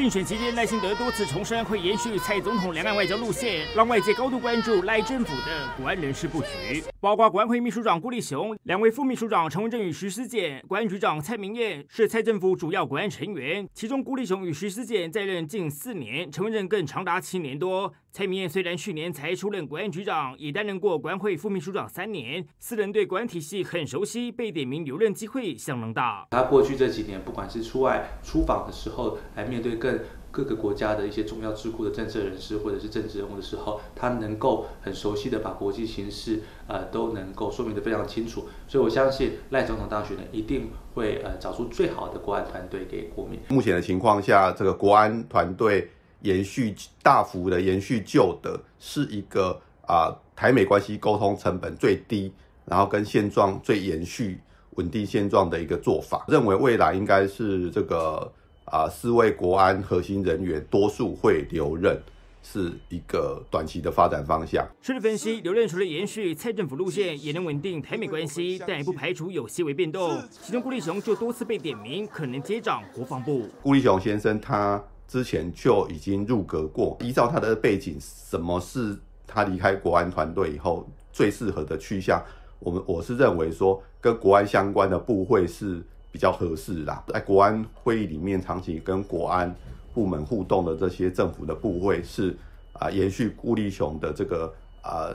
竞选期间，赖幸德多次重申会延续蔡总统两岸外交路线，让外界高度关注赖政府的国安人事布局。包括国安会秘书长郭立雄、两位副秘书长陈文正与徐思健、国安局长蔡明燕是蔡政府主要国安成员。其中，郭立雄与徐思健在任近四年，陈文正更长达七年多。蔡明燕虽然去年才出任国安局长，也担任过国安会副秘书长三年，四人对国安体系很熟悉，被点名留任机会相当大。他过去这几年，不管是出外出访的时候，来面对更各个国家的一些重要智库的政策人士或者是政治人物的时候，他能够很熟悉的把国际形势呃都能够说明的非常清楚，所以我相信赖总统当选呢一定会呃找出最好的国安团队给国民。目前的情况下，这个国安团队延续大幅的延续旧的，是一个啊台美关系沟通成本最低，然后跟现状最延续稳定现状的一个做法。认为未来应该是这个。啊，四位国安核心人员多数会留任，是一个短期的发展方向。数据分析，留任除了延续蔡政府路线，也能稳定台美关系，但也不排除有些微变动。其中，顾立雄就多次被点名，可能接掌国防部。顾立雄先生他之前就已经入阁过，依照他的背景，什么是他离开国安团队以后最适合的去向？我们我是认为说，跟国安相关的部会是。比较合适啦，在国安会议里面长期跟国安部门互动的这些政府的部会是啊，延续顾立雄的这个啊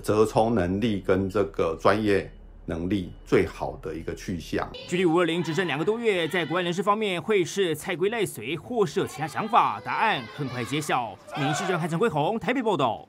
折冲能力跟这个专业能力最好的一个去向。距离五二零只剩两个多月，在国安人士方面会是蔡圭赖随，或是有其他想法？答案很快揭晓。民事人汉陈辉宏台北报道。